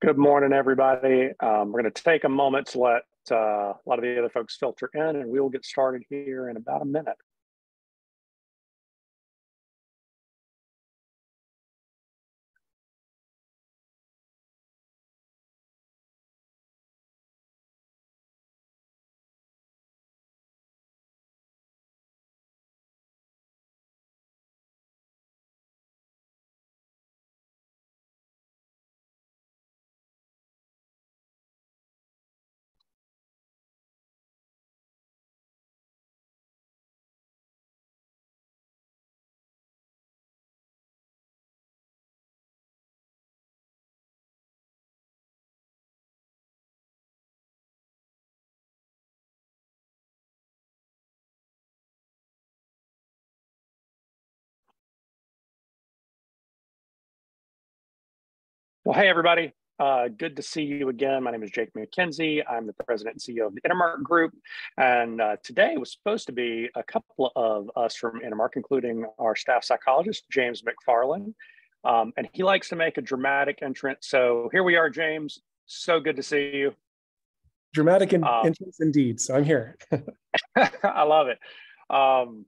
Good morning, everybody. Um, we're going to take a moment to let uh, a lot of the other folks filter in, and we will get started here in about a minute. Well, hey, everybody. Uh, good to see you again. My name is Jake McKenzie. I'm the president and CEO of the Intermark Group. And uh, today was supposed to be a couple of us from Intermark, including our staff psychologist, James McFarland. Um, and he likes to make a dramatic entrance. So here we are, James. So good to see you. Dramatic in- um, entrance indeed. So I'm here. I love it. Um,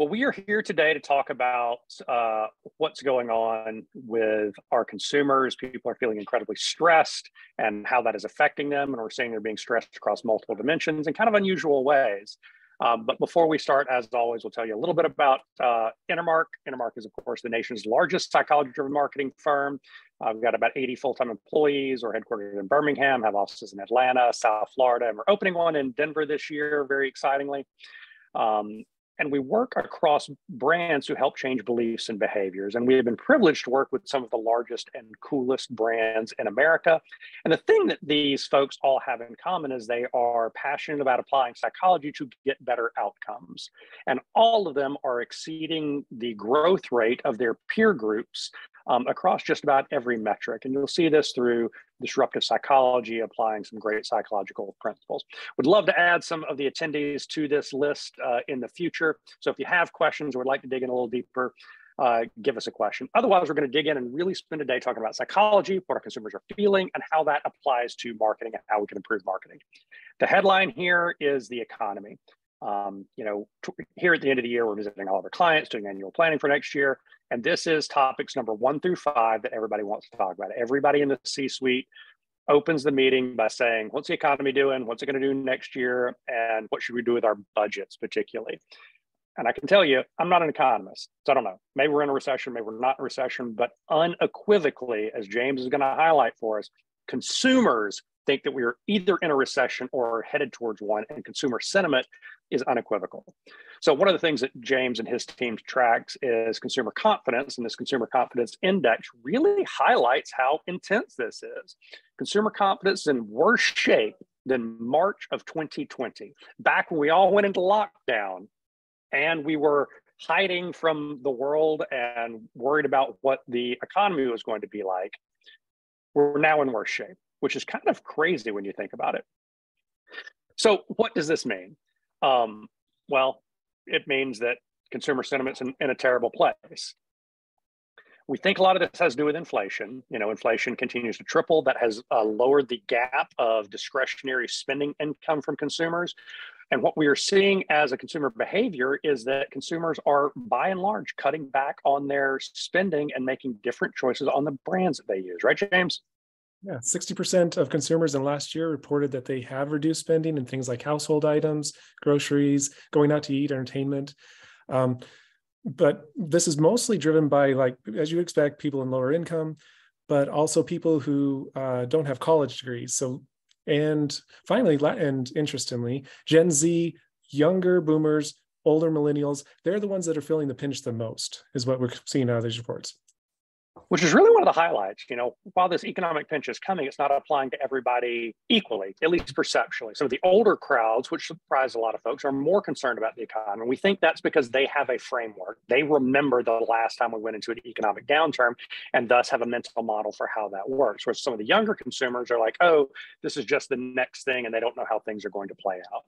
well, we are here today to talk about uh, what's going on with our consumers. People are feeling incredibly stressed and how that is affecting them. And we're seeing they're being stressed across multiple dimensions in kind of unusual ways. Um, but before we start, as always, we'll tell you a little bit about uh, Intermark. Intermark is, of course, the nation's largest psychology driven marketing firm. Uh, we've got about 80 full time employees. We're headquartered in Birmingham, have offices in Atlanta, South Florida, and we're opening one in Denver this year, very excitingly. Um, and we work across brands who help change beliefs and behaviors. And we have been privileged to work with some of the largest and coolest brands in America. And the thing that these folks all have in common is they are passionate about applying psychology to get better outcomes. And all of them are exceeding the growth rate of their peer groups um, across just about every metric. And you'll see this through disruptive psychology, applying some great psychological principles. Would love to add some of the attendees to this list uh, in the future. So if you have questions or would like to dig in a little deeper, uh, give us a question. Otherwise, we're going to dig in and really spend a day talking about psychology, what our consumers are feeling, and how that applies to marketing and how we can improve marketing. The headline here is the economy. Um, you know, here at the end of the year, we're visiting all of our clients, doing annual planning for next year. And this is topics number one through five that everybody wants to talk about. Everybody in the C suite opens the meeting by saying, What's the economy doing? What's it going to do next year? And what should we do with our budgets, particularly? And I can tell you, I'm not an economist, so I don't know. Maybe we're in a recession, maybe we're not in a recession, but unequivocally, as James is going to highlight for us, consumers think that we are either in a recession or headed towards one, and consumer sentiment is unequivocal. So one of the things that James and his team tracks is consumer confidence, and this consumer confidence index really highlights how intense this is. Consumer confidence is in worse shape than March of 2020, back when we all went into lockdown and we were hiding from the world and worried about what the economy was going to be like. We're now in worse shape, which is kind of crazy when you think about it. So, what does this mean? Um, well, it means that consumer sentiment's in, in a terrible place. We think a lot of this has to do with inflation. You know, inflation continues to triple. That has uh, lowered the gap of discretionary spending income from consumers. And what we are seeing as a consumer behavior is that consumers are, by and large, cutting back on their spending and making different choices on the brands that they use. Right, James? Yeah, 60% of consumers in last year reported that they have reduced spending in things like household items, groceries, going out to eat, entertainment. Um, but this is mostly driven by, like, as you expect, people in lower income, but also people who uh, don't have college degrees. So, and finally, and interestingly, Gen Z, younger boomers, older millennials, they're the ones that are feeling the pinch the most, is what we're seeing out of these reports which is really one of the highlights. You know, while this economic pinch is coming, it's not applying to everybody equally, at least perceptually. Some of the older crowds, which surprise a lot of folks, are more concerned about the economy. We think that's because they have a framework. They remember the last time we went into an economic downturn and thus have a mental model for how that works. Whereas some of the younger consumers are like, oh, this is just the next thing, and they don't know how things are going to play out.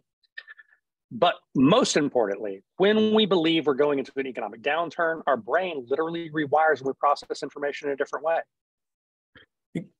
But most importantly, when we believe we're going into an economic downturn, our brain literally rewires and we process information in a different way.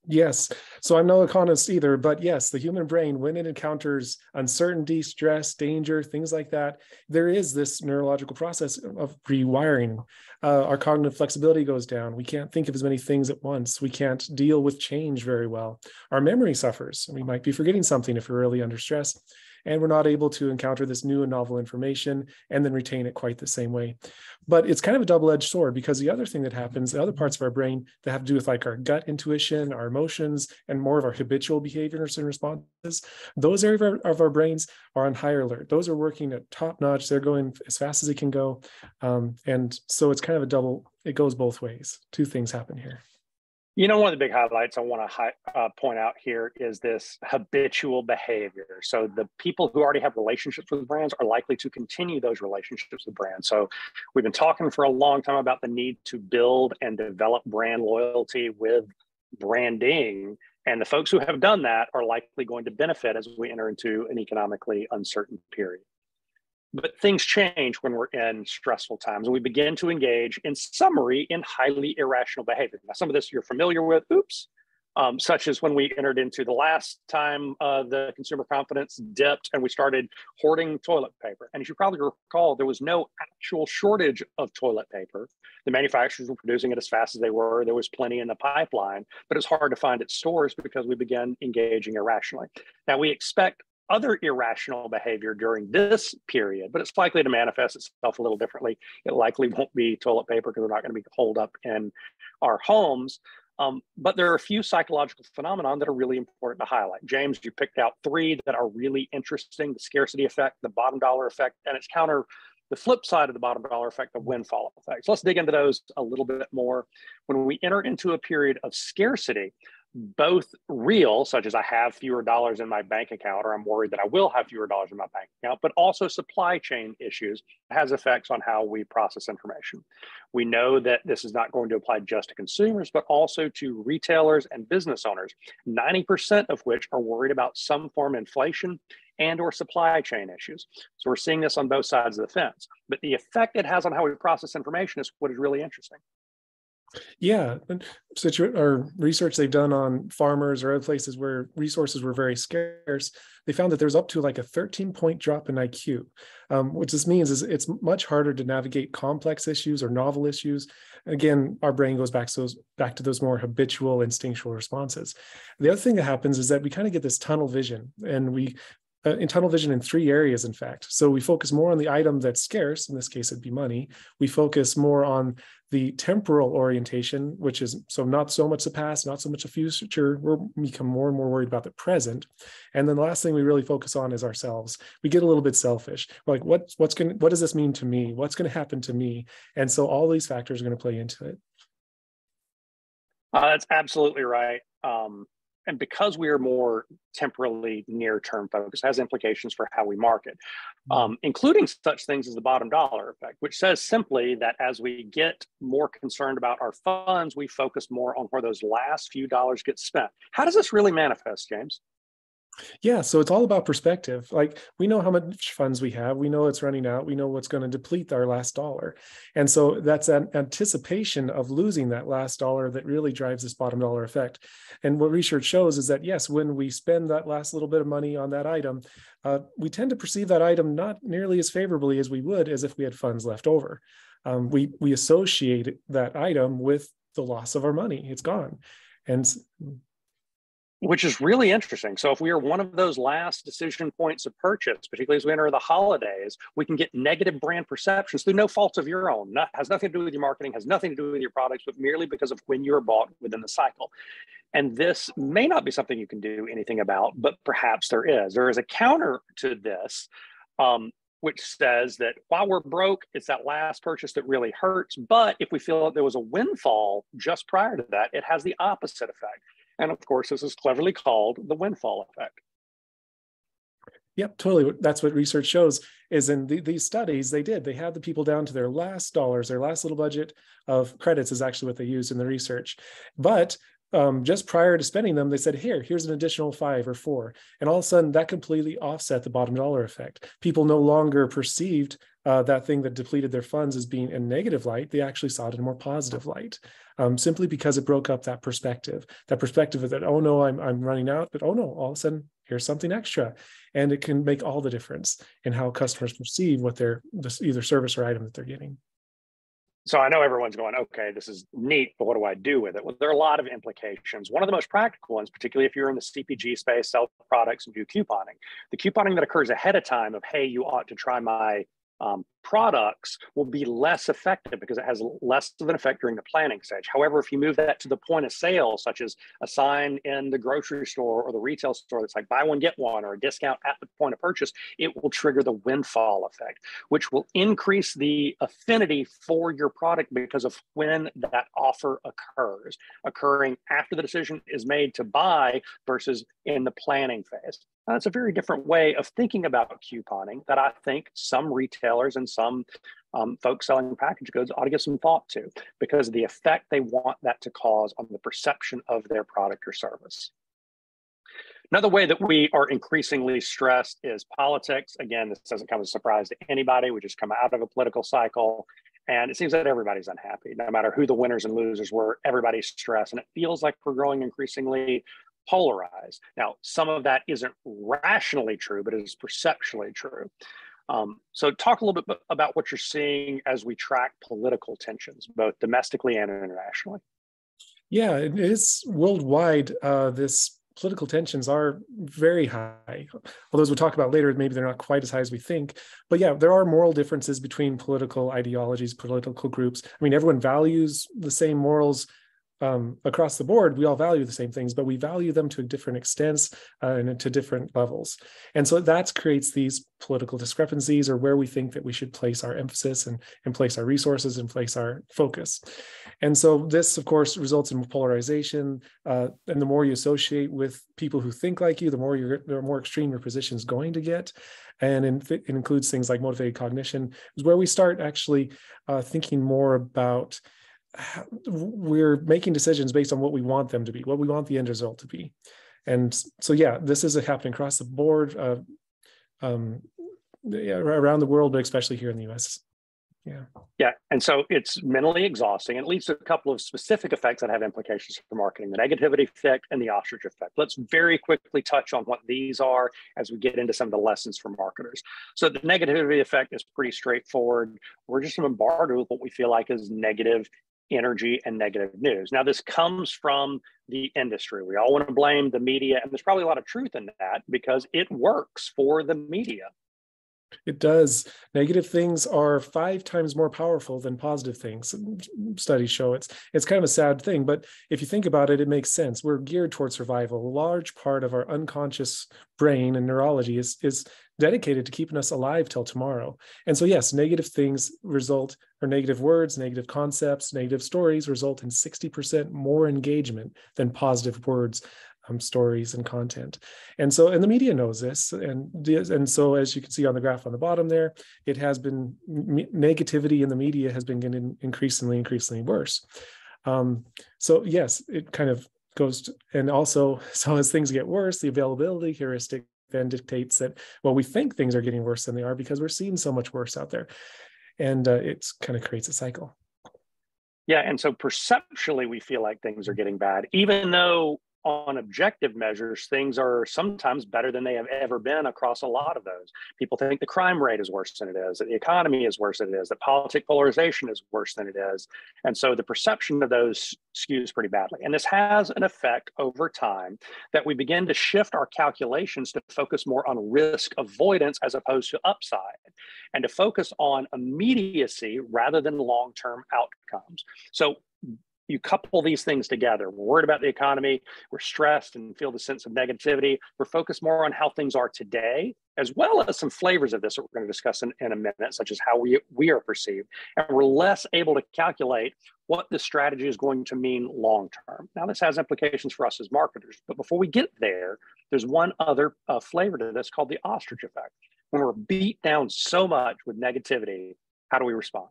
Yes. So I'm no economist either, but yes, the human brain, when it encounters uncertainty, stress, danger, things like that, there is this neurological process of rewiring. Uh, our cognitive flexibility goes down. We can't think of as many things at once. We can't deal with change very well. Our memory suffers. We might be forgetting something if we're really under stress and we're not able to encounter this new and novel information and then retain it quite the same way. But it's kind of a double-edged sword because the other thing that happens, the other parts of our brain that have to do with like our gut intuition, our emotions, and more of our habitual behaviors and responses, those areas of our, of our brains are on higher alert. Those are working at top notch. They're going as fast as it can go. Um, and so it's kind of a double, it goes both ways. Two things happen here. You know, one of the big highlights I want to hi- uh, point out here is this habitual behavior. So, the people who already have relationships with brands are likely to continue those relationships with brands. So, we've been talking for a long time about the need to build and develop brand loyalty with branding. And the folks who have done that are likely going to benefit as we enter into an economically uncertain period. But things change when we're in stressful times and we begin to engage in summary in highly irrational behavior. Now, some of this you're familiar with, oops, um, such as when we entered into the last time uh, the consumer confidence dipped and we started hoarding toilet paper. And as you probably recall, there was no actual shortage of toilet paper. The manufacturers were producing it as fast as they were. There was plenty in the pipeline, but it's hard to find at stores because we began engaging irrationally. Now, we expect other irrational behavior during this period, but it's likely to manifest itself a little differently. It likely won't be toilet paper because we're not going to be holed up in our homes. Um, but there are a few psychological phenomena that are really important to highlight. James, you picked out three that are really interesting the scarcity effect, the bottom dollar effect, and its counter the flip side of the bottom dollar effect, the windfall effect. So let's dig into those a little bit more. When we enter into a period of scarcity, both real, such as I have fewer dollars in my bank account, or I'm worried that I will have fewer dollars in my bank account, but also supply chain issues has effects on how we process information. We know that this is not going to apply just to consumers, but also to retailers and business owners, 90% of which are worried about some form of inflation and or supply chain issues. So we're seeing this on both sides of the fence. But the effect it has on how we process information is what is really interesting. Yeah, situ- or research they've done on farmers or other places where resources were very scarce, they found that there's up to like a 13 point drop in IQ. Um, what this means is it's much harder to navigate complex issues or novel issues. Again, our brain goes back to those back to those more habitual instinctual responses. The other thing that happens is that we kind of get this tunnel vision, and we uh, in tunnel vision in three areas, in fact. So we focus more on the item that's scarce, in this case, it'd be money. We focus more on the temporal orientation, which is so not so much the past, not so much the future. We're become more and more worried about the present. And then the last thing we really focus on is ourselves. We get a little bit selfish. We're like, what, what's going what does this mean to me? What's going to happen to me? And so all these factors are going to play into it. Uh, that's absolutely right. Um, and because we are more temporally near term focused has implications for how we market. Mm-hmm. um, including such things as the bottom dollar effect which says simply that as we get more concerned about our funds we focus more on where those last few dollars get spent. How does this really manifest james yeah, so it's all about perspective. Like we know how much funds we have, we know it's running out, we know what's going to deplete our last dollar. And so that's an anticipation of losing that last dollar that really drives this bottom dollar effect. And what research shows is that yes, when we spend that last little bit of money on that item, uh, we tend to perceive that item not nearly as favorably as we would as if we had funds left over. Um, we we associate that item with the loss of our money; it's gone, and which is really interesting. So if we are one of those last decision points of purchase, particularly as we enter the holidays, we can get negative brand perceptions through no fault of your own. Not, has nothing to do with your marketing, has nothing to do with your products, but merely because of when you're bought within the cycle. And this may not be something you can do anything about, but perhaps there is. There is a counter to this, um, which says that while we're broke, it's that last purchase that really hurts. But if we feel that there was a windfall just prior to that, it has the opposite effect and of course, this is cleverly called the windfall effect. Yep, totally. That's what research shows. Is in the, these studies they did. They had the people down to their last dollars, their last little budget of credits is actually what they used in the research. But um, just prior to spending them, they said, "Here, here's an additional five or four. and all of a sudden that completely offset the bottom dollar effect. People no longer perceived uh, that thing that depleted their funds as being a negative light, they actually saw it in a more positive light, um, simply because it broke up that perspective. That perspective of that, oh no, I'm, I'm running out, but oh no, all of a sudden, here's something extra. And it can make all the difference in how customers perceive what they're either service or item that they're getting so I know everyone's going, okay, this is neat, but what do I do with it? Well, there are a lot of implications. One of the most practical ones, particularly if you're in the CPG space, sell products and do couponing, the couponing that occurs ahead of time of, hey, you ought to try my um, products will be less effective because it has less of an effect during the planning stage. However, if you move that to the point of sale, such as a sign in the grocery store or the retail store that's like buy one, get one, or a discount at the point of purchase, it will trigger the windfall effect, which will increase the affinity for your product because of when that offer occurs, occurring after the decision is made to buy versus in the planning phase. That's a very different way of thinking about couponing that I think some retailers and some um, folks selling packaged goods ought to give some thought to because of the effect they want that to cause on the perception of their product or service. Another way that we are increasingly stressed is politics. Again, this doesn't come as a surprise to anybody. We just come out of a political cycle. And it seems that everybody's unhappy. No matter who the winners and losers were, everybody's stressed. And it feels like we're growing increasingly polarized. Now, some of that isn't rationally true, but it is perceptually true. Um, so, talk a little bit about what you're seeing as we track political tensions, both domestically and internationally. Yeah, it is worldwide. Uh, this political tensions are very high. Although, as we'll talk about later, maybe they're not quite as high as we think. But yeah, there are moral differences between political ideologies, political groups. I mean, everyone values the same morals um, across the board, we all value the same things, but we value them to different extents uh, and to different levels. And so that creates these political discrepancies or where we think that we should place our emphasis and, and place our resources and place our focus. And so this, of course, results in polarization. Uh, and the more you associate with people who think like you, the more you're, the more extreme your position is going to get. And in, it includes things like motivated cognition, is where we start actually uh, thinking more about we're making decisions based on what we want them to be, what we want the end result to be. And so, yeah, this is happening across the board, uh, um, yeah, around the world, but especially here in the US. Yeah. Yeah. And so it's mentally exhausting. It leads to a couple of specific effects that have implications for marketing the negativity effect and the ostrich effect. Let's very quickly touch on what these are as we get into some of the lessons for marketers. So the negativity effect is pretty straightforward. We're just bombarded with what we feel like is negative energy and negative news. Now, this comes from the industry. We all want to blame the media, and there's probably a lot of truth in that because it works for the media. It does. Negative things are five times more powerful than positive things. Studies show it's it's kind of a sad thing, but if you think about it, it makes sense. We're geared towards survival. A large part of our unconscious brain and neurology is is dedicated to keeping us alive till tomorrow. And so, yes, negative things result, or negative words, negative concepts, negative stories result in 60% more engagement than positive words um, stories and content. And so, and the media knows this. And, and so, as you can see on the graph on the bottom there, it has been negativity in the media has been getting increasingly, increasingly worse. Um, so, yes, it kind of goes, to, and also, so as things get worse, the availability heuristic then dictates that, well, we think things are getting worse than they are because we're seeing so much worse out there. And uh, it kind of creates a cycle. Yeah. And so perceptually, we feel like things are getting bad, even though on objective measures, things are sometimes better than they have ever been across a lot of those. People think the crime rate is worse than it is, that the economy is worse than it is, that politic polarization is worse than it is. And so the perception of those skews pretty badly. And this has an effect over time that we begin to shift our calculations to focus more on risk avoidance as opposed to upside and to focus on immediacy rather than long term outcomes. So you couple these things together. We're worried about the economy, we're stressed and feel the sense of negativity. We're focused more on how things are today, as well as some flavors of this that we're going to discuss in, in a minute, such as how we, we are perceived. And we're less able to calculate what the strategy is going to mean long term. Now, this has implications for us as marketers, but before we get there, there's one other uh, flavor to this called the ostrich effect. When we're beat down so much with negativity, how do we respond?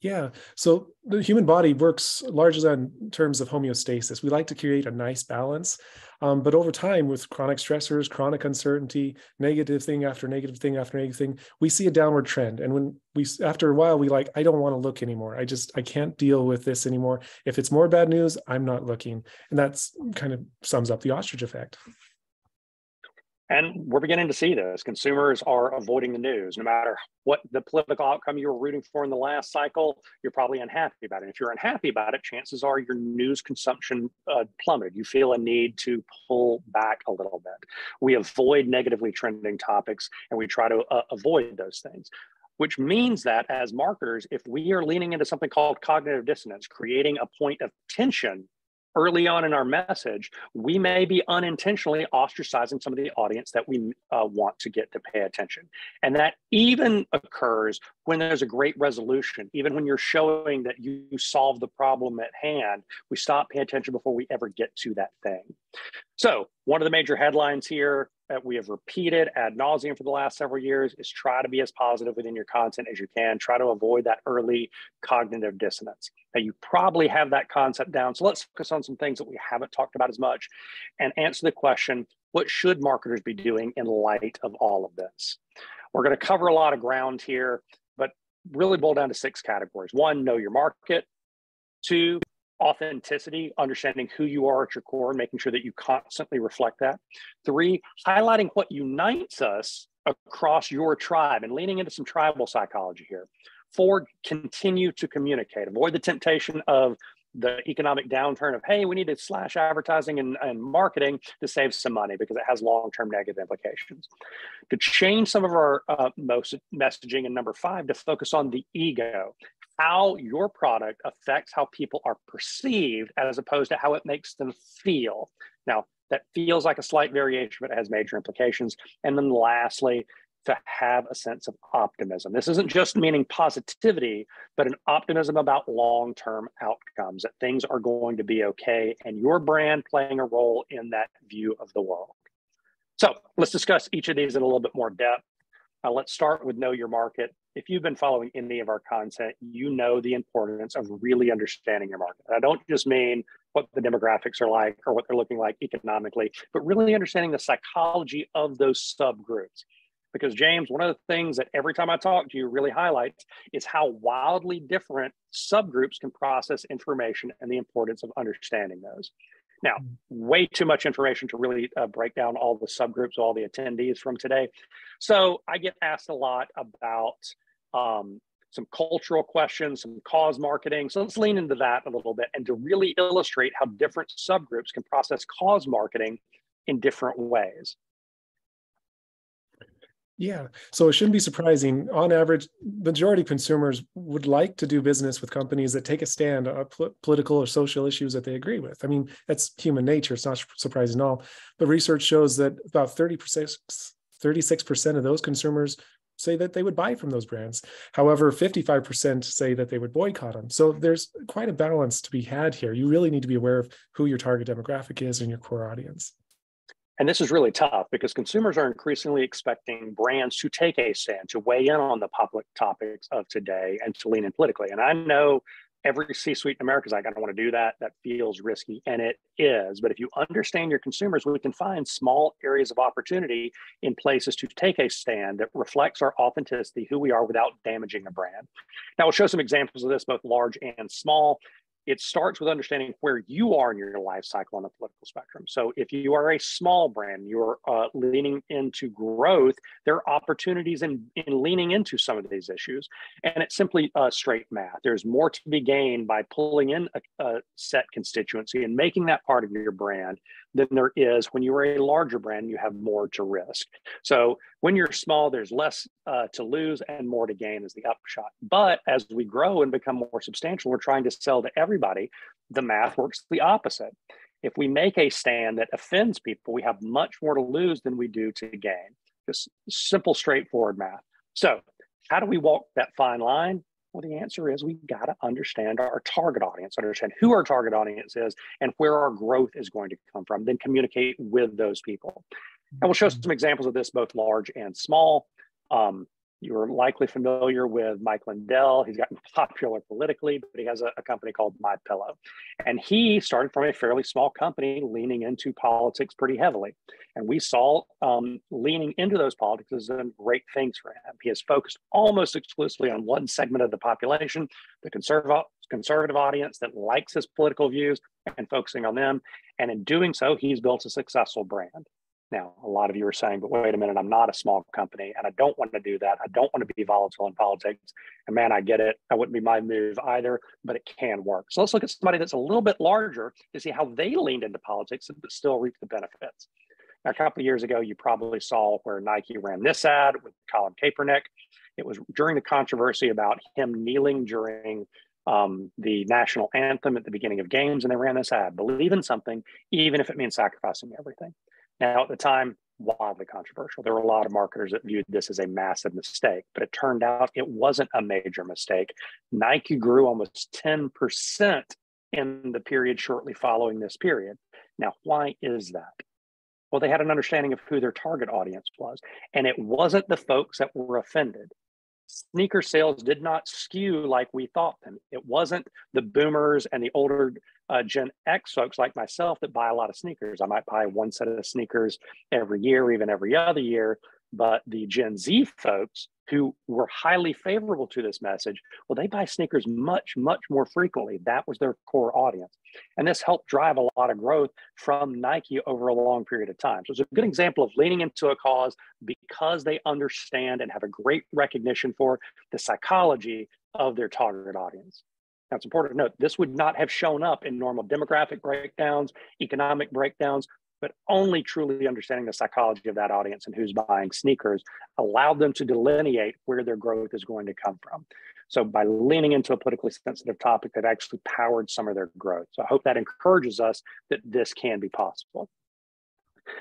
Yeah. So the human body works largely on terms of homeostasis. We like to create a nice balance. Um, but over time, with chronic stressors, chronic uncertainty, negative thing after negative thing after negative thing, we see a downward trend. And when we, after a while, we like, I don't want to look anymore. I just, I can't deal with this anymore. If it's more bad news, I'm not looking. And that's kind of sums up the ostrich effect. And we're beginning to see this. Consumers are avoiding the news. No matter what the political outcome you were rooting for in the last cycle, you're probably unhappy about it. If you're unhappy about it, chances are your news consumption uh, plummeted. You feel a need to pull back a little bit. We avoid negatively trending topics and we try to uh, avoid those things which means that as marketers, if we are leaning into something called cognitive dissonance, creating a point of tension early on in our message, we may be unintentionally ostracizing some of the audience that we uh, want to get to pay attention. And that even occurs when there's a great resolution, even when you're showing that you solve the problem at hand, we stop paying attention before we ever get to that thing. So, one of the major headlines here that we have repeated ad nauseum for the last several years is try to be as positive within your content as you can. Try to avoid that early cognitive dissonance. Now, you probably have that concept down. So let's focus on some things that we haven't talked about as much and answer the question what should marketers be doing in light of all of this? We're going to cover a lot of ground here, but really boil down to six categories. One, know your market. Two, authenticity, understanding who you are at your core, making sure that you constantly reflect that. Three, highlighting what unites us across your tribe and leaning into some tribal psychology here. Four, continue to communicate. Avoid the temptation of the economic downturn of, hey, we need to slash advertising and, and marketing to save some money because it has long term negative implications. To change some of our uh, most messaging, and number five, to focus on the ego how your product affects how people are perceived as opposed to how it makes them feel. Now, that feels like a slight variation, but it has major implications. And then lastly, to have a sense of optimism. This isn't just meaning positivity, but an optimism about long term outcomes, that things are going to be okay, and your brand playing a role in that view of the world. So let's discuss each of these in a little bit more depth. Uh, let's start with know your market if you've been following any of our content, you know the importance of really understanding your market. I don't just mean what the demographics are like or what they're looking like economically, but really understanding the psychology of those subgroups. Because, James, one of the things that every time I talk to you really highlights is how wildly different subgroups can process information and the importance of understanding those. Now, way too much information to really uh, break down all the subgroups, all the attendees from today. So I get asked a lot about um, some cultural questions, some cause marketing. So let's lean into that a little bit and to really illustrate how different subgroups can process cause marketing in different ways. Yeah, so it shouldn't be surprising. On average, majority consumers would like to do business with companies that take a stand on political or social issues that they agree with. I mean, that's human nature. It's not surprising at all. But research shows that about 30%, 36% of those consumers say that they would buy from those brands. However, 55% say that they would boycott them. So there's quite a balance to be had here. You really need to be aware of who your target demographic is and your core audience. And this is really tough because consumers are increasingly expecting brands to take a stand, to weigh in on the public topics of today and to lean in politically. And I know every C-suite in America is like, I don't want to do that. That feels risky, and it is. But if you understand your consumers, we can find small areas of opportunity in places to take a stand that reflects our authenticity, who we are, without damaging a brand. Now, we'll show some examples of this, both large and small it starts with understanding where you are in your life cycle on the political spectrum. So, if you are a small brand, you're uh, leaning into growth, there are opportunities in, in leaning into some of these issues. And it's simply uh, straight math. There's more to be gained by pulling in a, a set constituency and making that part of your brand than there is when you are a larger brand, you have more to risk. So when you're small, there's less uh, to lose and more to gain is the upshot. But as we grow and become more substantial, we're trying to sell to everybody. The math works the opposite. If we make a stand that offends people, we have much more to lose than we do to gain. Just simple, straightforward math. So, how do we walk that fine line? Well, the answer is we got to understand our target audience, understand who our target audience is, and where our growth is going to come from, then communicate with those people. And we'll show some examples of this, both large and small. Um, you're likely familiar with Mike Lindell. He's gotten popular politically, but he has a, a, company called My Pillow, and he started from a fairly small company, leaning into politics pretty heavily. And we saw um, leaning into those politics has done great things for him. He has focused almost exclusively on one segment of the population, the conservative conservative audience that likes his political views, and focusing on them. And in doing so, he's built a successful brand. Now, a lot of you are saying, but wait a minute, I'm not a small company and I don't want to do that. I don't want to be volatile in politics. And man, I get it. That wouldn't be my move either, but it can work. So let's look at somebody that's a little bit larger to see how they leaned into politics but still reap the benefits. Now, a couple of years ago, you probably saw where Nike ran this ad with Colin Kaepernick. It was during the controversy about him kneeling during um, the national anthem at the beginning of games, and they ran this ad believe in something, even if it means sacrificing everything. Now, at the time, wildly controversial. There were a lot of marketers that viewed this as a massive mistake, but it turned out it wasn't a major mistake. Nike grew almost 10% in the period shortly following this period. Now, why is that? Well, they had an understanding of who their target audience was, and it wasn't the folks that were offended. Sneaker sales did not skew like we thought them. It wasn't the boomers and the older uh, Gen X folks like myself that buy a lot of sneakers. I might buy one set of sneakers every year, even every other year. But the Gen Z folks who were highly favorable to this message, well, they buy sneakers much, much more frequently. That was their core audience. And this helped drive a lot of growth from Nike over a long period of time. So it's a good example of leaning into a cause because they understand and have a great recognition for the psychology of their target audience. Now, it's important to note this would not have shown up in normal demographic breakdowns, economic breakdowns, but only truly understanding the psychology of that audience and who's buying sneakers allowed them to delineate where their growth is going to come from. So, by leaning into a politically sensitive topic, that actually powered some of their growth. So, I hope that encourages us that this can be possible.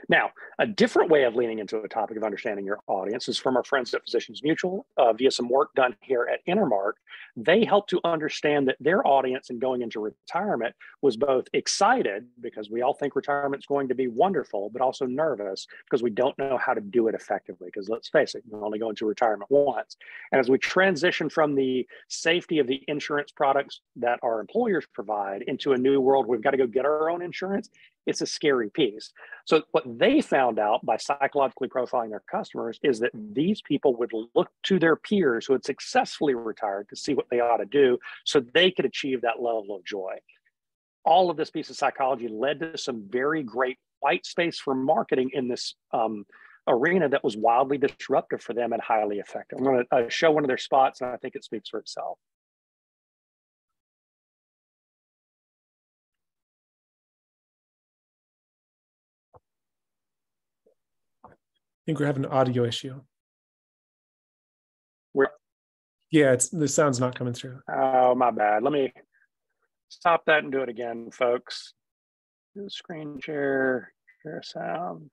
Now, a different way of leaning into a topic of understanding your audience is from our friends at Physicians Mutual uh, via some work done here at Intermark. They help to understand that their audience in going into retirement was both excited because we all think retirement is going to be wonderful, but also nervous because we don't know how to do it effectively. Because let's face it, you only go into retirement once. And as we transition from the safety of the insurance products that our employers provide into a new world, we've got to go get our own insurance it's a scary piece. So, what they found out by psychologically profiling their customers is that these people would look to their peers who had successfully retired to see what they ought to do so they could achieve that level of joy. All of this piece of psychology led to some very great white space for marketing in this um, arena that was wildly disruptive for them and highly effective. I'm going to uh, show one of their spots, and I think it speaks for itself. Think we're having an audio issue. We're, yeah, it's the sound's not coming through. Oh, my bad. Let me stop that and do it again, folks. Do the screen share, share sound.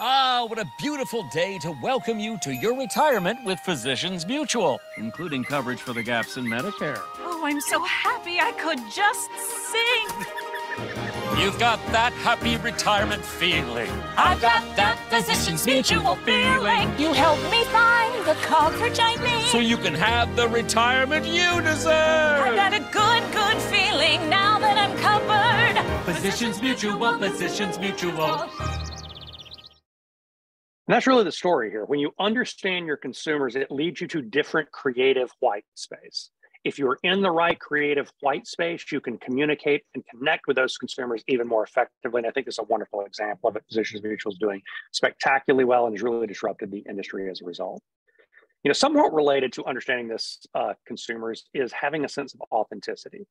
Ah, what a beautiful day to welcome you to your retirement with Physicians Mutual, including coverage for the gaps in Medicare. Oh, I'm so happy I could just sing. You've got that happy retirement feeling. I've got that Physicians Mutual feeling. You help me find the coverage I need. So you can have the retirement you deserve. I've got a good, good feeling now that I'm covered. Physicians Mutual, Physicians Mutual. And that's really the story here. When you understand your consumers, it leads you to different creative white space. If you're in the right creative white space, you can communicate and connect with those consumers even more effectively. And I think it's a wonderful example of it. Physicians Mutual is doing spectacularly well and has really disrupted the industry as a result. You know, somewhat related to understanding this uh, consumers is having a sense of authenticity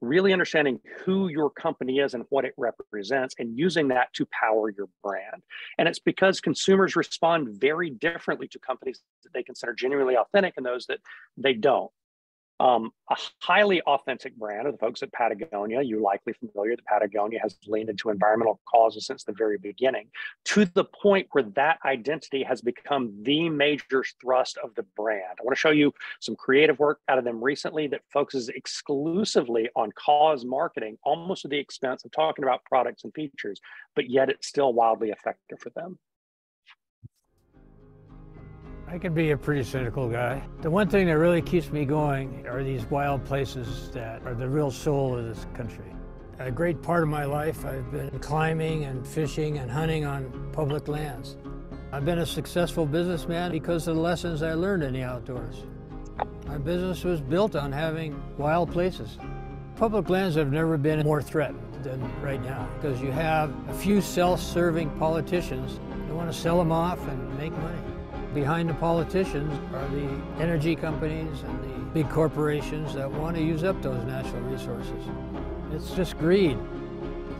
really understanding who your company is and what it represents and using that to power your brand. And it's because consumers respond very differently to companies that they consider genuinely authentic and those that they don't. Um, a highly authentic brand of the folks at Patagonia. You're likely familiar that Patagonia has leaned into environmental causes since the very beginning, to the point where that identity has become the major thrust of the brand. I want to show you some creative work out of them recently that focuses exclusively on cause marketing, almost at the expense of talking about products and features, but yet it's still wildly effective for them. I can be a pretty cynical guy. The one thing that really keeps me going are these wild places that are the real soul of this country. A great part of my life, I've been climbing and fishing and hunting on public lands. I've been a successful businessman because of the lessons I learned in the outdoors. My business was built on having wild places. Public lands have never been more threatened than right now because you have a few self-serving politicians who want to sell them off and make money. Behind the politicians are the energy companies and the big corporations that want to use up those natural resources. It's just greed.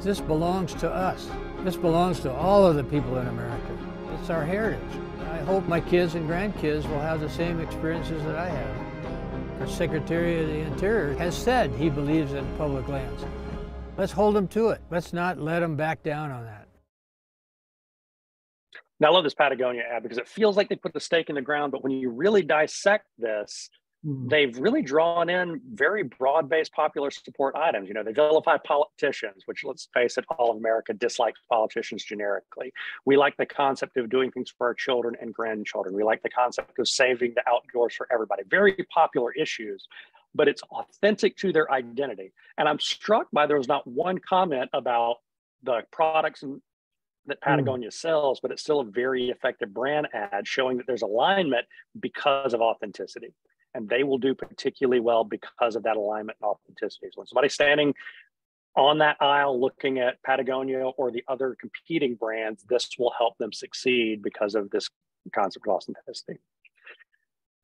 This belongs to us. This belongs to all of the people in America. It's our heritage. I hope my kids and grandkids will have the same experiences that I have. Our Secretary of the Interior has said he believes in public lands. Let's hold him to it. Let's not let him back down on that. Now, I love this Patagonia ad because it feels like they put the stake in the ground, but when you really dissect this, mm-hmm. they've really drawn in very broad based popular support items. You know, they vilify politicians, which let's face it, all of America dislikes politicians generically. We like the concept of doing things for our children and grandchildren. We like the concept of saving the outdoors for everybody. Very popular issues but it's authentic to their identity. And I'm struck by there was not one comment about the products and that hmm. Patagonia sells, but it's still a very effective brand ad showing that there's alignment because of authenticity. And they will do particularly well because of that alignment and authenticity. So when somebody's standing on that aisle looking at Patagonia or the other competing brands, this will help them succeed because of this concept of authenticity.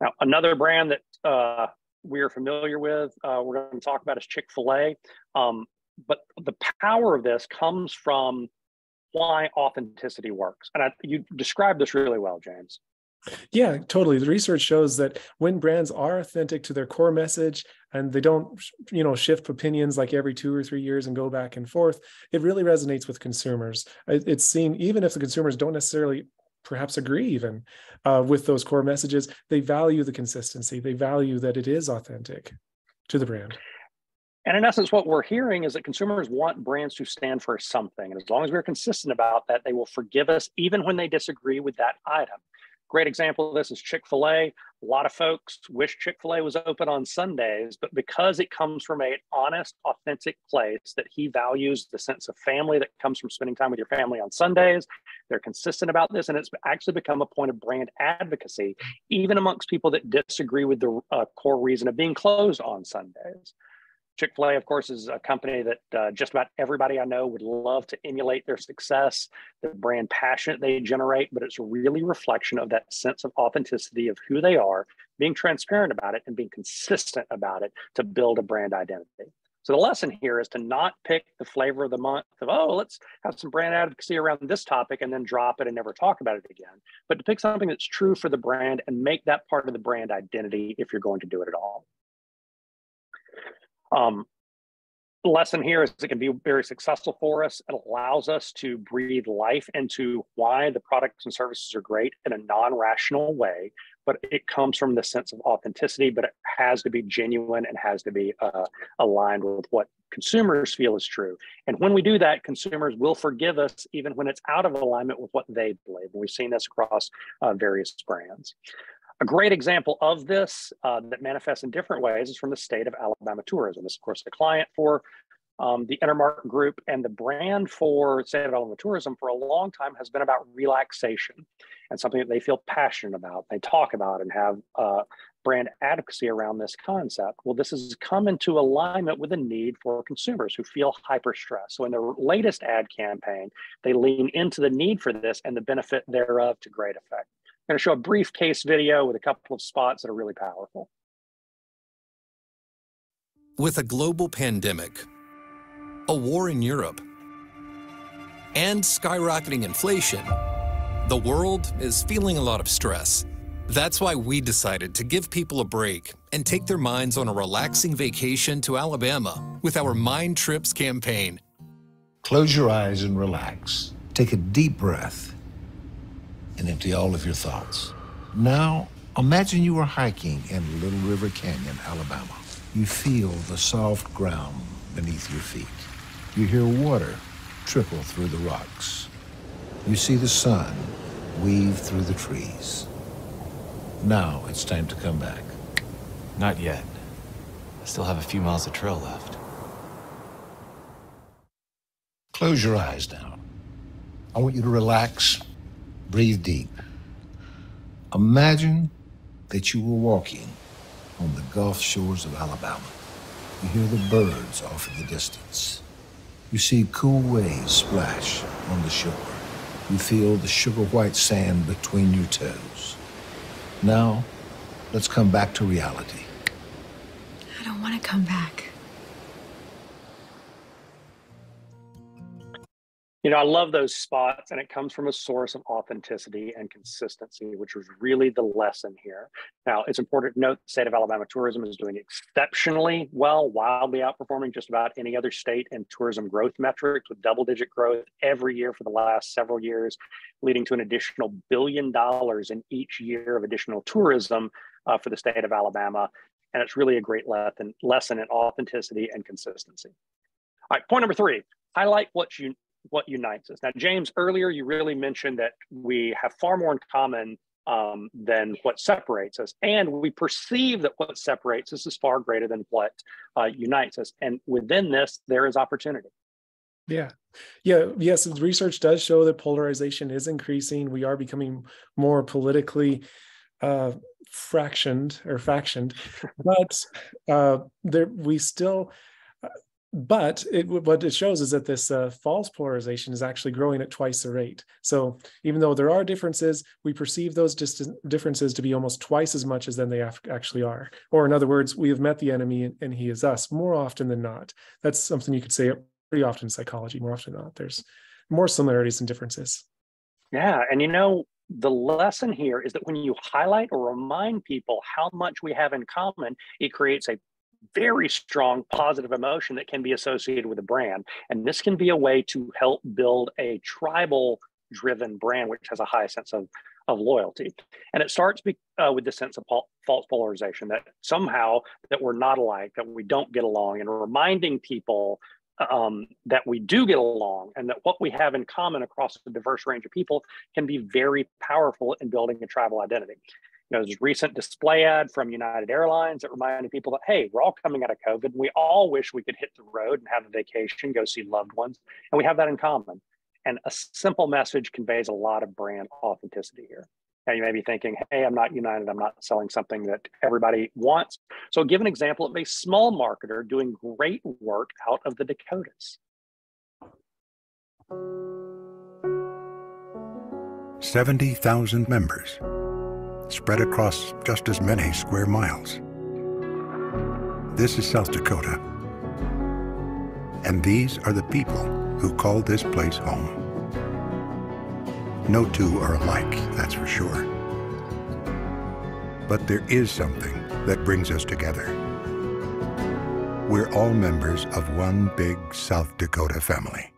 Now, another brand that uh, we are familiar with, uh, we're going to talk about is Chick fil A. Um, but the power of this comes from why authenticity works. And I, you described this really well, James. Yeah, totally. The research shows that when brands are authentic to their core message and they don't, you know, shift opinions like every two or three years and go back and forth, it really resonates with consumers. It's seen even if the consumers don't necessarily perhaps agree even uh, with those core messages, they value the consistency. They value that it is authentic to the brand. And in essence, what we're hearing is that consumers want brands to stand for something. And as long as we're consistent about that, they will forgive us even when they disagree with that item. Great example of this is Chick fil A. A lot of folks wish Chick fil A was open on Sundays, but because it comes from an honest, authentic place that he values the sense of family that comes from spending time with your family on Sundays, they're consistent about this. And it's actually become a point of brand advocacy, even amongst people that disagree with the uh, core reason of being closed on Sundays. Chick fil A, of course, is a company that uh, just about everybody I know would love to emulate their success, the brand passion they generate, but it's really reflection of that sense of authenticity of who they are, being transparent about it, and being consistent about it to build a brand identity. So the lesson here is to not pick the flavor of the month of, oh, let's have some brand advocacy around this topic and then drop it and never talk about it again, but to pick something that's true for the brand and make that part of the brand identity if you're going to do it at all. Um, the lesson here is it can be very successful for us. It allows us to breathe life into why the products and services are great in a non-rational way, but it comes from the sense of authenticity, but it has to be genuine and has to be uh, aligned with what consumers feel is true. And when we do that, consumers will forgive us even when it's out of alignment with what they believe. And we've seen this across uh, various brands. A great example of this uh, that manifests in different ways is from the state of Alabama Tourism. This, of course, the client for um, the Intermark Group and the brand for state of Alabama Tourism for a long time has been about relaxation and something that they feel passionate about. They talk about and have uh, brand advocacy around this concept. Well, this has come into alignment with a need for consumers who feel hyper stressed. So, in their latest ad campaign, they lean into the need for this and the benefit thereof to great effect going to show a brief case video with a couple of spots that are really powerful. With a global pandemic, a war in Europe, and skyrocketing inflation, the world is feeling a lot of stress. That's why we decided to give people a break and take their minds on a relaxing vacation to Alabama with our Mind Trips campaign. Close your eyes and relax. Take a deep breath and empty all of your thoughts. Now, imagine you are hiking in Little River Canyon, Alabama. You feel the soft ground beneath your feet. You hear water trickle through the rocks. You see the sun weave through the trees. Now it's time to come back. Not yet. I still have a few miles of trail left. Close your eyes now. I want you to relax, breathe deep. Imagine that you were walking on the Gulf shores of Alabama. You hear the birds off in the distance. You see cool waves splash on the shore. You feel the sugar white sand between your toes. Now, let's come back to reality. I don't want to come back. You know, I love those spots, and it comes from a source of authenticity and consistency, which was really the lesson here. Now, it's important to note the state of Alabama tourism is doing exceptionally well, wildly outperforming just about any other state in tourism growth metrics with double digit growth every year for the last several years, leading to an additional billion dollars in each year of additional tourism uh, for the state of Alabama. And it's really a great lesson, lesson in authenticity and consistency. All right, point number three highlight what you what unites us. Now, James, earlier you really mentioned that we have far more in common um, than what separates us, and we perceive that what separates us is far greater than what uh, unites us. And within this, there is opportunity. Yeah. Yeah. Yes. Research does show that polarization is increasing. We are becoming more politically uh, fractioned or factioned, but uh, there we still but it, what it shows is that this uh, false polarization is actually growing at twice the rate. So even though there are differences, we perceive those differences to be almost twice as much as than they actually are. Or in other words, we have met the enemy and he is us more often than not. That's something you could say pretty often in psychology. More often than not, there's more similarities than differences. Yeah, and you know the lesson here is that when you highlight or remind people how much we have in common, it creates a very strong positive emotion that can be associated with a brand. And this can be a way to help build a tribal driven brand, which has a high sense of, of loyalty. And it starts be, uh, with the sense of pol- false polarization that somehow that we're not alike, that we don't get along, and reminding people um, that we do get along and that what we have in common across a diverse range of people can be very powerful in building a tribal identity you know, there's a recent display ad from United Airlines that reminded people that, hey, we're all coming out of COVID. And We all wish we could hit the road and have a vacation, go see loved ones. And we have that in common. And a simple message conveys a lot of brand authenticity here. Now you may be thinking, hey, I'm not United. I'm not selling something that everybody wants. So give an example of a small marketer doing great work out of the Dakotas. Seventy thousand members spread across just as many square miles. This is South Dakota. And these are the people who call this place home. No two are alike, that's for sure. But there is something that brings us together. We're all members of one big South Dakota family.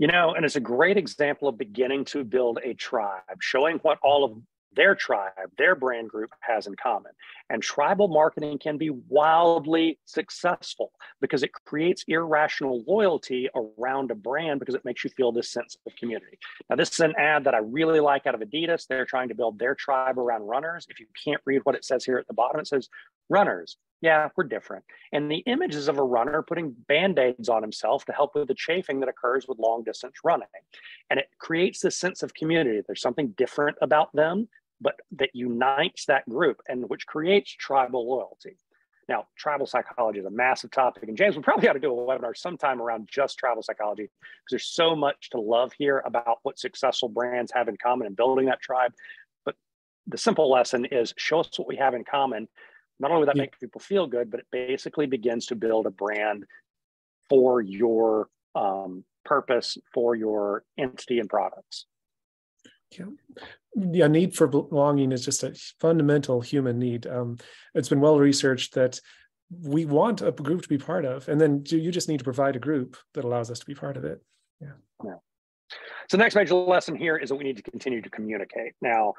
You know, and it's a great example of beginning to build a tribe, showing what all of their tribe, their brand group has in common. And tribal marketing can be wildly successful because it creates irrational loyalty around a brand because it makes you feel this sense of community. Now, this is an ad that I really like out of Adidas. They're trying to build their tribe around runners. If you can't read what it says here at the bottom, it says runners, yeah, we're different. And the images of a runner putting band aids on himself to help with the chafing that occurs with long distance running. And it creates this sense of community. There's something different about them, but that unites that group and which creates tribal loyalty. Now, tribal psychology is a massive topic, and James, we probably ought to do a webinar sometime around just tribal psychology because there's so much to love here about what successful brands have in common and building that tribe. But the simple lesson is show us what we have in common not only would that yeah. make people feel good, but it basically begins to build a brand for your um, purpose, for your entity and products. Yeah. yeah, need for belonging is just a fundamental human need. Um, it's been well researched that we want a group to be part of, and then do you just need to provide a group that allows us to be part of it. Yeah. yeah. So the next major lesson here is that we need to continue to communicate. Now,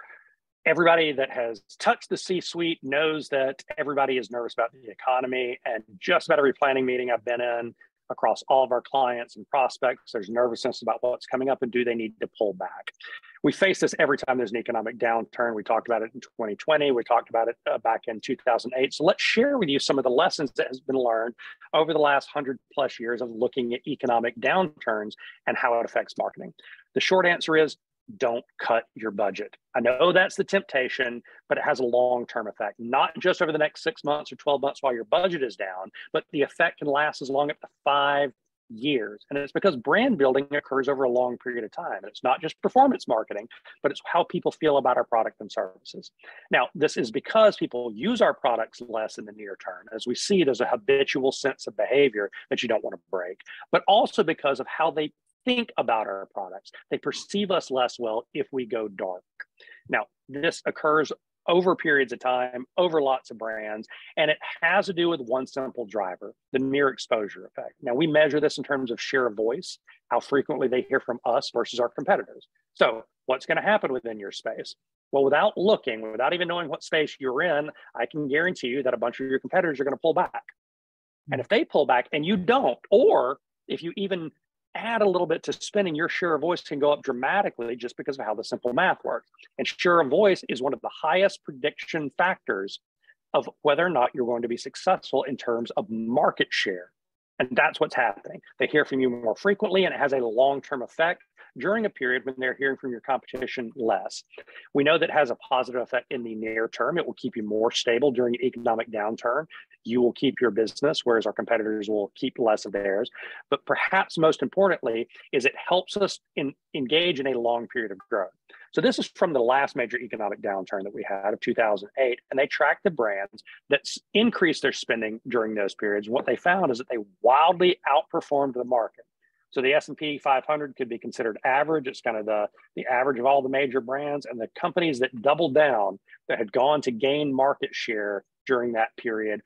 everybody that has touched the C-suite knows that everybody is nervous about the economy, and just about every planning meeting I've been in across all of our clients and prospects. There's nervousness about what's coming up and do they need to pull back. We face this every time there's an economic downturn. We talked about it in 2020. We talked about it uh, back in 2008. So let's share with you some of the lessons that has been learned over the last 100 plus years of looking at economic downturns and how it affects marketing. The short answer is don't cut your budget. I know that's the temptation, but it has a long term effect, not just over the next six months or 12 months while your budget is down, but the effect can last as long as five years. And it's because brand building occurs over a long period of time. And it's not just performance marketing, but it's how people feel about our product and services. Now, this is because people use our products less in the near term. As we see, there's a habitual sense of behavior that you don't want to break, but also because of how they think about our products. They perceive us less well if we go dark. Now, this occurs over periods of time, over lots of brands, and it has to do with one simple driver the mere exposure effect. Now, we measure this in terms of share of voice, how frequently they hear from us versus our competitors. So, what's going to happen within your space? Well, without looking, without even knowing what space you're in, I can guarantee you that a bunch of your competitors are going to pull back. And hmm. if they pull back and you don't, or if you even add a little bit to spending, your share of voice can go up dramatically just because of how the simple math works. And share of voice is one of the highest prediction factors of whether or not you're going to be successful in terms of market share. And that's what's happening. They hear from you more frequently, and it has a long term effect during a period when they're hearing from your competition less. We know that has a positive effect in the near term. It will keep you more stable during an economic downturn. You will keep your business, whereas our competitors will keep less of theirs. But perhaps most importantly, is it helps us in, engage in a long period of growth. So this is from the last major economic downturn that we had of 2008, and they tracked the brands that increased their spending during those periods. what they found is that they wildly outperformed the market. So the S&P 500 could be considered average. It's kind of the, the average of all the major brands and the companies that doubled down that had gone to gain market share during that period,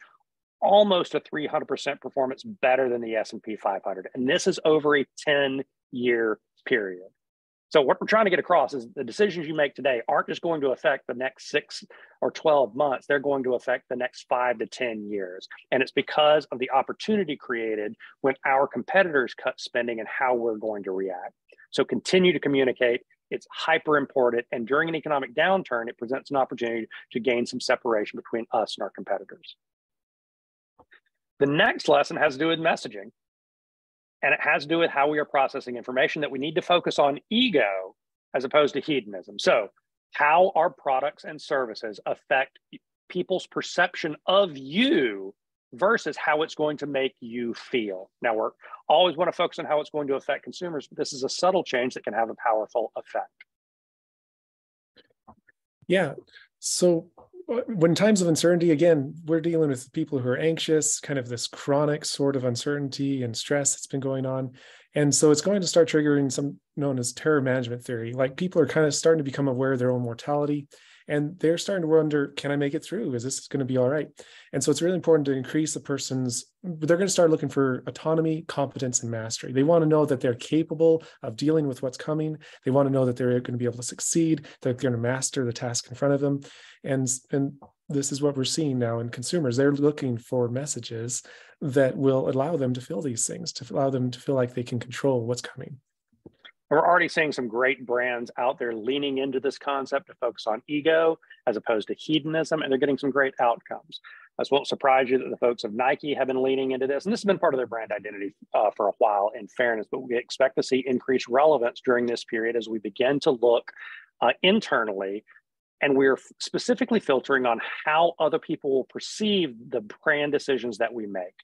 almost a 300% performance better than the S&P 500. And this is over a 10 year period. So what we're trying to get across is the decisions you make today aren't just going to affect the next six or 12 months. They're going to affect the next five to 10 years. And it's because of the opportunity created when our competitors cut spending and how we're going to react. So continue to communicate. It's hyper important. And during an economic downturn, it presents an opportunity to gain some separation between us and our competitors. The next lesson has to do with messaging and it has to do with how we are processing information that we need to focus on ego as opposed to hedonism. So, how our products and services affect people's perception of you versus how it's going to make you feel. Now, we're always want to focus on how it's going to affect consumers, but this is a subtle change that can have a powerful effect. Yeah. So, when times of uncertainty again we're dealing with people who are anxious kind of this chronic sort of uncertainty and stress that's been going on. And so it's going to start triggering some known as terror management theory. Like people are kind of starting to become aware of their own mortality and they're starting to wonder can i make it through? Is this going to be all right? And so it's really important to increase the person's they're going to start looking for autonomy competence and mastery. They want to know that they're capable of dealing with what's coming. They want to know that they're going to be able to succeed that they're going to master the task in front of them. And and this is what we're seeing now in consumers. They're looking for messages that will allow them to feel these things to allow them to feel like they can control what's coming we're already seeing some great brands out there leaning into this concept to focus on ego as opposed to hedonism, and they're getting some great outcomes. This won't surprise you that the folks of Nike have been leaning into this, and this has been part of their brand identity uh, for a while, in fairness, but we expect to see increased relevance during this period as we begin to look uh, internally and we're specifically filtering on how other people will perceive the brand decisions that we make.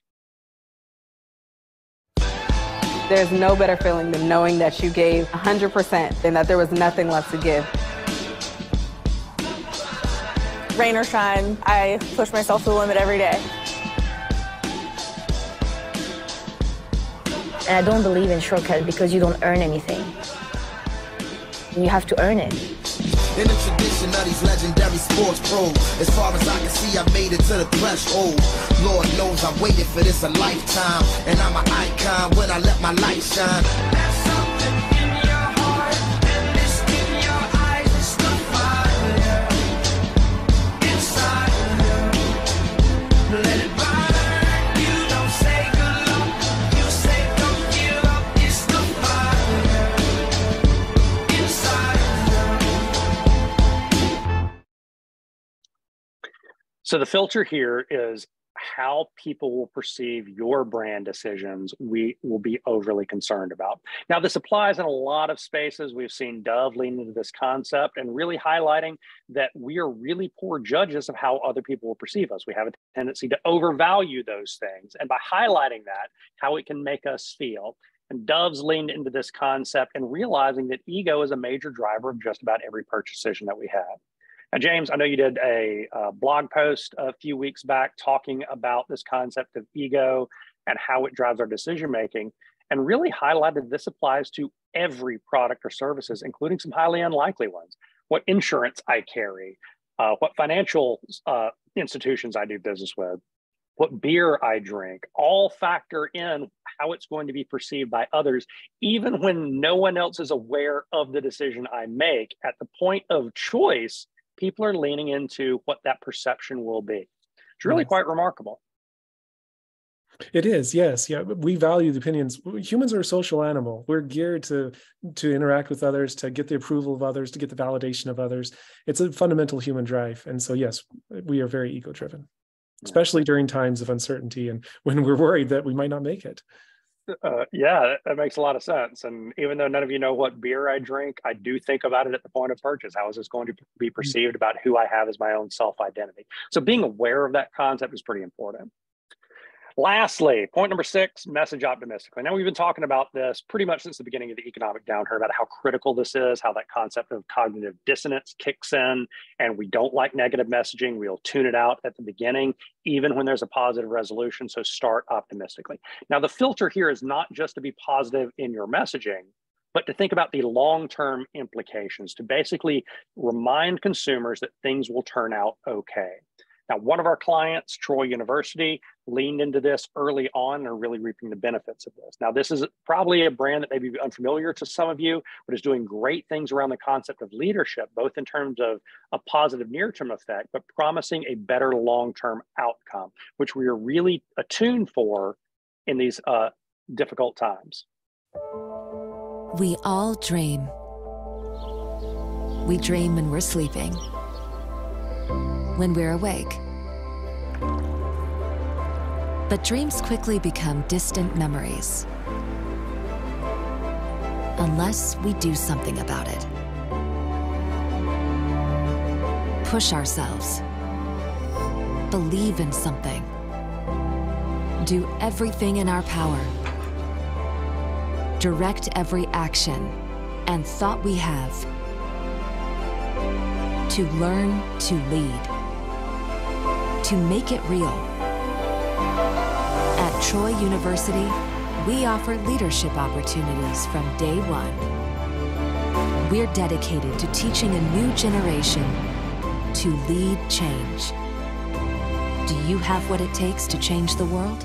There's no better feeling than knowing that you gave 100% and that there was nothing left to give. Rain or shine, I push myself to the limit every day. And I don't believe in shortcuts because you don't earn anything. You have to earn it. In the tradition of these legendary sports pros. As far as I can see, I made it to the threshold. Lord knows I waited for this a lifetime, and I'm an icon when I let my light shine. So the filter here is how people will perceive your brand decisions we will be overly concerned about. Now, this applies in a lot of spaces. We've seen Dove lean into this concept and really highlighting that we are really poor judges of how other people will perceive us. We have a tendency to overvalue those things. And by highlighting that, how it can make us feel. And Dove's leaned into this concept and realizing that ego is a major driver of just about every purchase decision that we have. Now, James, I know you did a, a, blog post a few weeks back talking about this concept of ego and how it drives our decision making, and really highlighted this applies to every product or services, including some highly unlikely ones. What insurance I carry, uh, what financial uh, institutions I do business with, what beer I drink, all factor in how it's going to be perceived by others, even when no one else is aware of the decision I make. At the point of choice, people are leaning into what that perception will be. It's really quite remarkable. It is, yes, yeah. We value the opinions. Humans are a social animal. We're geared to to interact with others, to get the approval of others, to get the validation of others. It's a fundamental human drive, and so yes, we are very ego driven, especially during times of uncertainty and when we're worried that we might not make it. Uh, yeah, that makes a lot of sense. And even though none of you know what beer I drink, I do think about it at the point of purchase. How is this going to be mm. perceived about who I have as my own self identity? So being aware of that concept is pretty important. Lastly, point number six, message optimistically. Now, we've been talking about this pretty much since the beginning of the economic downturn about how critical this is, how that concept of cognitive dissonance kicks in, and we don't like negative messaging. We'll tune it out at the beginning, even when there's a positive resolution. So start optimistically. Now, the filter here is not just to be positive in your messaging, but to think about the long term implications, to basically remind consumers that things will turn out okay. Now, one of our clients, Troy University, leaned into this early on and are really reaping the benefits of this. Now, this is probably a brand that may be unfamiliar to some of you, but is doing great things around the concept of leadership, both in terms of a positive near term effect, but promising a better long term outcome, which we are really attuned for in these uh, difficult times. We all dream. We dream when we're sleeping when we're awake. But dreams quickly become distant memories. Unless we do something about it. Push ourselves. Believe in something. Do everything in our power. Direct every action and thought we have to learn to lead to make it real. At Troy University, we offer leadership opportunities from day one. We're dedicated to teaching a new generation to lead change. Do you have what it takes to change the world?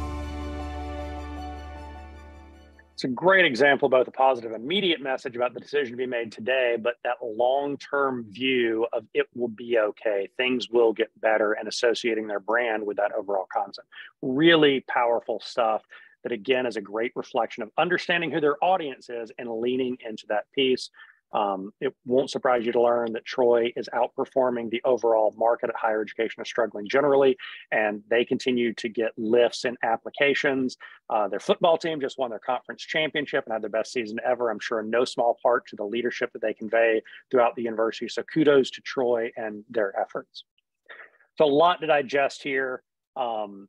It's a great example, both a positive immediate message about the decision to be made today, but that long term view of it will be okay, things will get better, and associating their brand with that overall concept. Really powerful stuff that, again, is a great reflection of understanding who their audience is and leaning into that piece. Um, it won't surprise you to learn that Troy is outperforming the overall market at higher education is struggling generally, and they continue to get lifts in applications. Uh, their football team just won their conference championship and had their best season ever. I'm sure in no small part to the leadership that they convey throughout the university. So kudos to Troy and their efforts. So a lot to digest here. Um,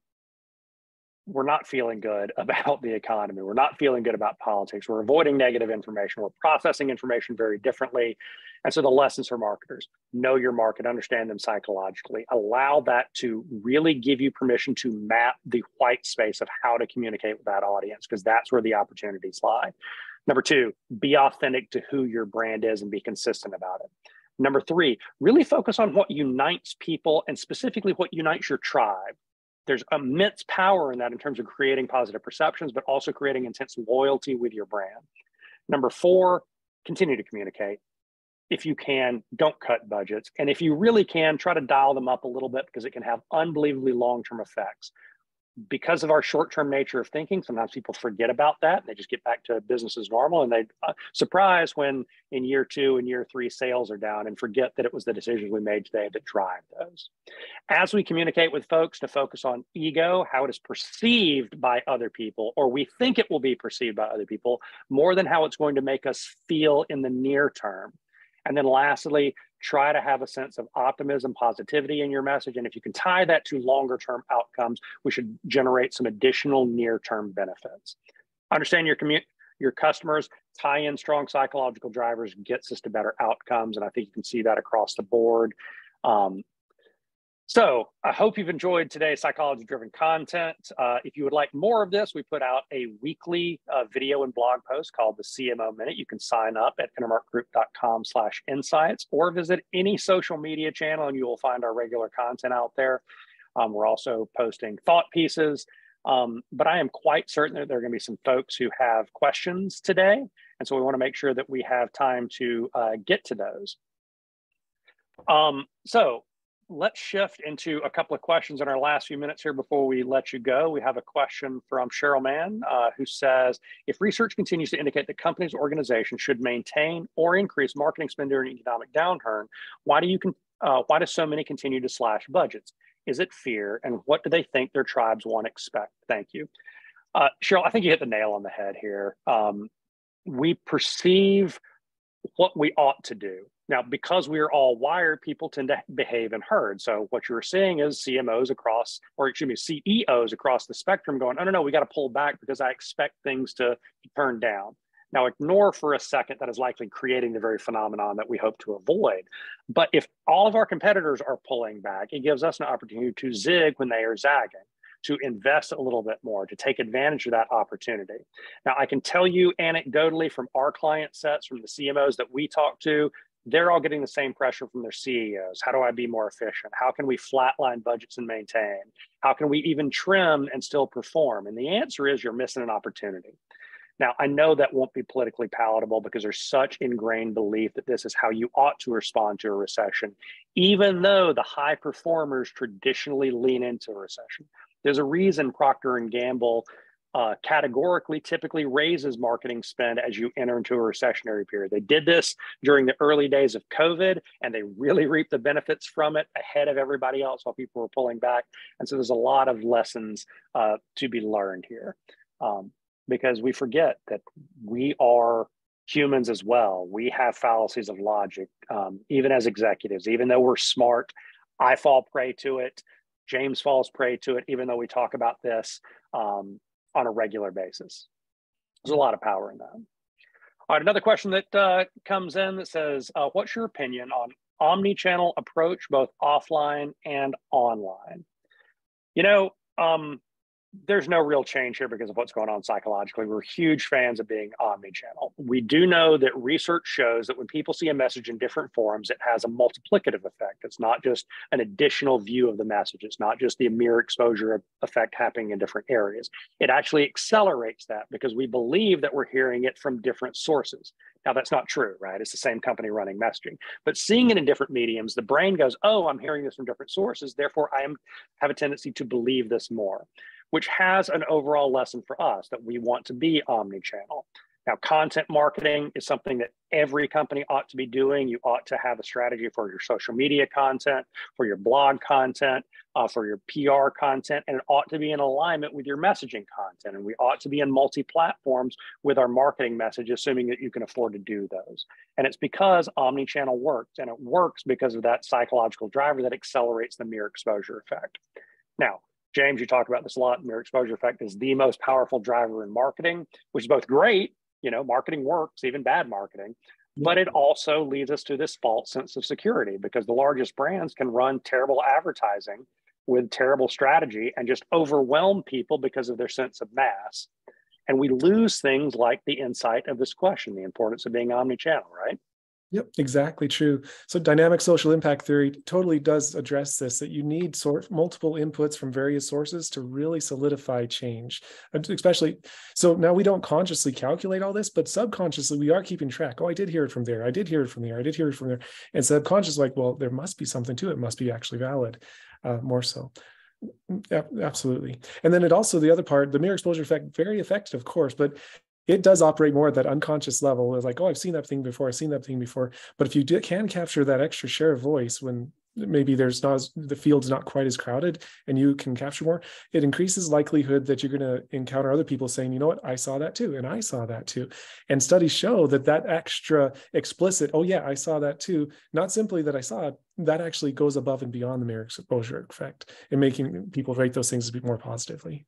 we're not feeling good about the economy. We're not feeling good about politics. We're avoiding negative information. We're processing information very differently. And so the lessons for marketers know your market, understand them psychologically, allow that to really give you permission to map the white space of how to communicate with that audience, because that's where the opportunities lie. Number two, be authentic to who your brand is and be consistent about it. Number three, really focus on what unites people and specifically what unites your tribe. There's immense power in that in terms of creating positive perceptions, but also creating intense loyalty with your brand. Number four, continue to communicate. If you can, don't cut budgets. And if you really can, try to dial them up a little bit because it can have unbelievably long term effects because of our short-term nature of thinking, sometimes people forget about that. They just get back to business as normal, and they uh, surprise when in year two and year three sales are down, and forget that it was the decisions we made today that drive those. As we communicate with folks to focus on ego, how it is perceived by other people, or we think it will be perceived by other people, more than how it's going to make us feel in the near term. And then lastly, try to have a sense of optimism, positivity in your message. And if you can tie that to longer term outcomes, we should generate some additional near term benefits. Understand your community. Your customers tie in strong psychological drivers gets us to better outcomes, and I think you can see that across the board. Um, so I hope you've enjoyed today's psychology driven content. Uh, if you would like more of this, we put out a weekly uh, video and blog post called the CMO Minute. You can sign up at intermarkgroup.com slash insights or visit any social media channel and you will find our regular content out there. Um, we're also posting thought pieces, um, but I am quite certain that there are going to be some folks who have questions today. And so we want to make sure that we have time to uh, get to those. Um, so let's shift into a couple of questions in our last few minutes here before we let you go. We have a question from Cheryl Mann uh, who says, if research continues to indicate that companies or organizations should maintain or increase marketing spend during an economic downturn, why do you uh, why do so many continue to slash budgets? Is it fear? And what do they think their tribes want to expect? Thank you. Uh, Cheryl, I think you hit the nail on the head here. Um, we perceive what we ought to do now, because we are all wired, people tend to behave in herd. So what you're seeing is CMOs across, or excuse me, CEOs across the spectrum going, oh, no, no, we got to pull back because I expect things to, to turn down. Now, ignore for a second that is likely creating the very phenomenon that we hope to avoid. But if all of our competitors are pulling back, it gives us an opportunity to zig when they are zagging to invest a little bit more, to take advantage of that opportunity. Now, I can tell you anecdotally from our client sets, from the CMOs that we talk to, they're all getting the same pressure from their CEOs. How do I be more efficient? How can we flatline budgets and maintain? How can we even trim and still perform? And the answer is you're missing an opportunity. Now, I know that won't be politically palatable because there's such ingrained belief that this is how you ought to respond to a recession, even though the high performers traditionally lean into a recession. There's a reason Procter and Gamble uh, categorically typically raises marketing spend as you enter into a recessionary period. They did this during the early days of COVID, and they really reaped the benefits from it ahead of everybody else while people were pulling back. And so there's a lot of lessons uh, to be learned here um, because we forget that we are humans as well. We have fallacies of logic, um, even as executives, even though we're smart. I fall prey to it. James falls prey to it, even though we talk about this. Um, on a regular basis. There's a lot of power in that. All right, another question that uh, comes in that says, uh, what's your opinion on omni-channel approach, both offline and online? You know, um, there's no real change here because of what's going on psychologically. We're huge fans of being omni-channel. We do know that research shows that when people see a message in different forms, it has a multiplicative effect. It's not just an additional view of the message. It's not just the mere exposure effect happening in different areas. It actually accelerates that because we believe that we're hearing it from different sources. Now, that's not true, right? It's the same company running messaging. But seeing it in different mediums, the brain goes, oh, I'm hearing this from different sources. Therefore, I am, have a tendency to believe this more which has an overall lesson for us that we want to be omni-channel. Now, content marketing is something that every company ought to be doing. You ought to have a strategy for your social media content, for your blog content, uh, for your PR content, and it ought to be in alignment with your messaging content. And we ought to be in multi platforms with our marketing message, assuming that you can afford to do those. And it's because omni channel works, and it works because of that psychological driver that accelerates the mere exposure effect. Now, James, you talk about this a lot. Mere exposure effect is the most powerful driver in marketing, which is both great. You know, marketing works, even bad marketing, but it also leads us to this false sense of security because the largest brands can run terrible advertising with terrible strategy and just overwhelm people because of their sense of mass. And we lose things like the insight of this question, the importance of being omni-channel, right? Yep, exactly true. So dynamic social impact theory totally does address this that you need sort multiple inputs from various sources to really solidify change. Especially so now we don't consciously calculate all this, but subconsciously we are keeping track. Oh, I did hear it from there. I did hear it from there. I did hear it from there. And subconscious like, well, there must be something to it. it must be actually valid. Uh, more so. Yeah, absolutely. And then it also the other part, the mere exposure effect, very effective, of course, but it does operate more at that unconscious level. It's like, oh, I've seen that thing before. I've seen that thing before. But if you do, can capture that extra share of voice when maybe there's not the field's not quite as crowded and you can capture more it increases likelihood that you're going to encounter other people saying you know what i saw that too and i saw that too and studies show that that extra explicit oh yeah i saw that too not simply that i saw it that actually goes above and beyond the mere exposure effect in making people rate those things a bit more positively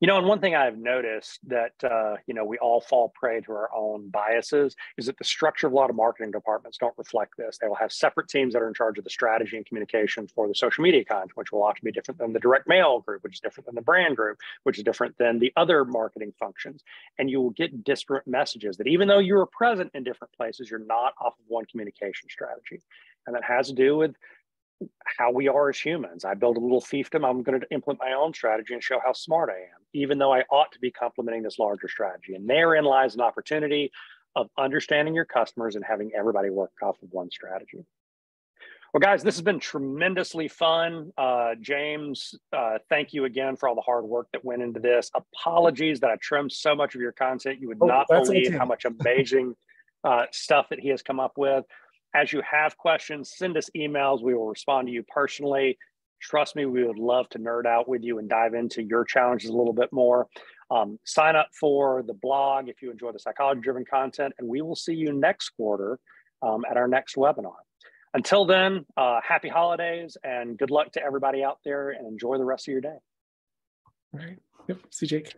you know, and one thing I've noticed that, uh, you know, we all fall prey to our own biases is that the structure of a lot of marketing departments don't reflect this. They will have separate teams that are in charge of the strategy and communication for the social media content, which will often be different than the direct mail group, which is different than the brand group, which is different than the other marketing functions. And you will get disparate messages that even though you are present in different places, you're not off of one communication strategy. And that has to do with how we are as humans. I build a little fiefdom. I'm going to implement my own strategy and show how smart I am, even though I ought to be complementing this larger strategy. And therein lies an opportunity of understanding your customers and having everybody work off of one strategy. Well, guys, this has been tremendously fun. Uh, James, uh, thank you again for all the hard work that went into this. Apologies that I trimmed so much of your content. You would oh, not believe how much amazing uh, stuff that he has come up with. As you have questions, send us emails. We will respond to you personally. Trust me, we would love to nerd out with you and dive into your challenges a little bit more. Um, sign up for the blog if you enjoy the psychology driven content, and we will see you next quarter um, at our next webinar. Until then, uh, happy holidays and good luck to everybody out there and enjoy the rest of your day. All right. Yep. See Jake.